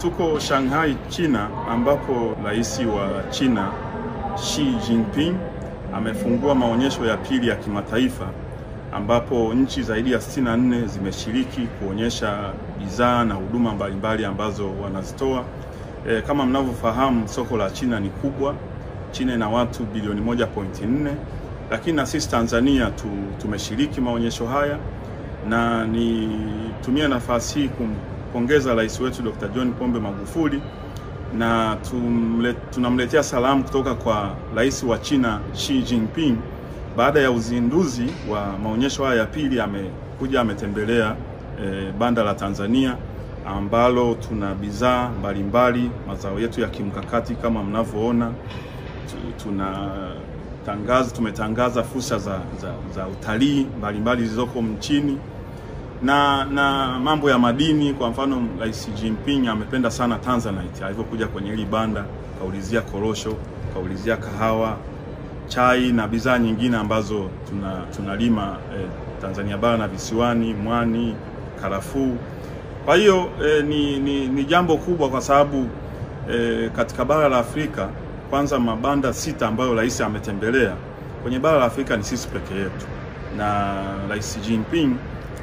tuko Shanghai, China, ambapo rais wa China Xi Jinping amefungua maonyesho ya pili ya kimataifa ambapo nchi zaidi ya 64 zimeshiriki kuonyesha bidhaa na huduma mbalimbali ambazo wanazitoa. E, kama mnavyofahamu soko la China ni kubwa. China ina watu bilioni 1.4, lakini na sisi Tanzania tu, tumeshiriki maonyesho haya na nitumie nafasi hii kumpongeza rais wetu Dr. John Pombe Magufuli na tumle, tunamletea salamu kutoka kwa rais wa China Xi Jinping. Baada ya uzinduzi wa maonyesho haya ya pili, amekuja ametembelea e, banda la Tanzania ambalo tuna bidhaa mbalimbali, mazao yetu ya kimkakati kama mnavyoona. Tuna tangaza, tumetangaza fursa za, za, za utalii mbalimbali zilizoko nchini na na mambo ya madini. Kwa mfano, Rais Jinping amependa sana Tanzanite, alivyokuja kwenye hili banda kaulizia korosho, kaulizia kahawa, chai na bidhaa nyingine ambazo tuna tunalima eh, Tanzania bara na visiwani, mwani, karafuu. Kwa hiyo eh, ni, ni, ni jambo kubwa kwa sababu eh, katika bara la Afrika kwanza mabanda sita ambayo rais ametembelea kwenye bara la Afrika ni sisi peke yetu, na Rais Jinping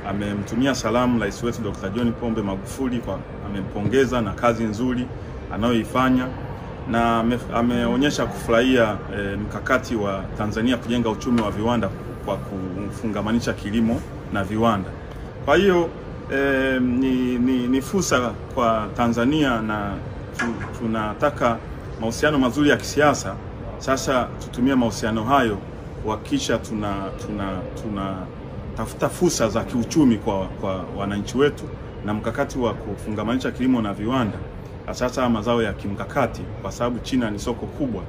amemtumia salamu rais wetu Dr. John Pombe Magufuli kwa amempongeza na kazi nzuri anayoifanya na ameonyesha kufurahia e, mkakati wa Tanzania kujenga uchumi wa viwanda kwa kufungamanisha kilimo na viwanda. Kwa hiyo e, ni, ni, ni fursa kwa Tanzania na tu, tunataka mahusiano mazuri ya kisiasa. Sasa tutumie mahusiano hayo kuhakikisha tuna tuna tuna tafuta fursa za kiuchumi kwa, kwa wananchi wetu na mkakati wa kufungamanisha kilimo na viwanda, sasa mazao ya kimkakati, kwa sababu China ni soko kubwa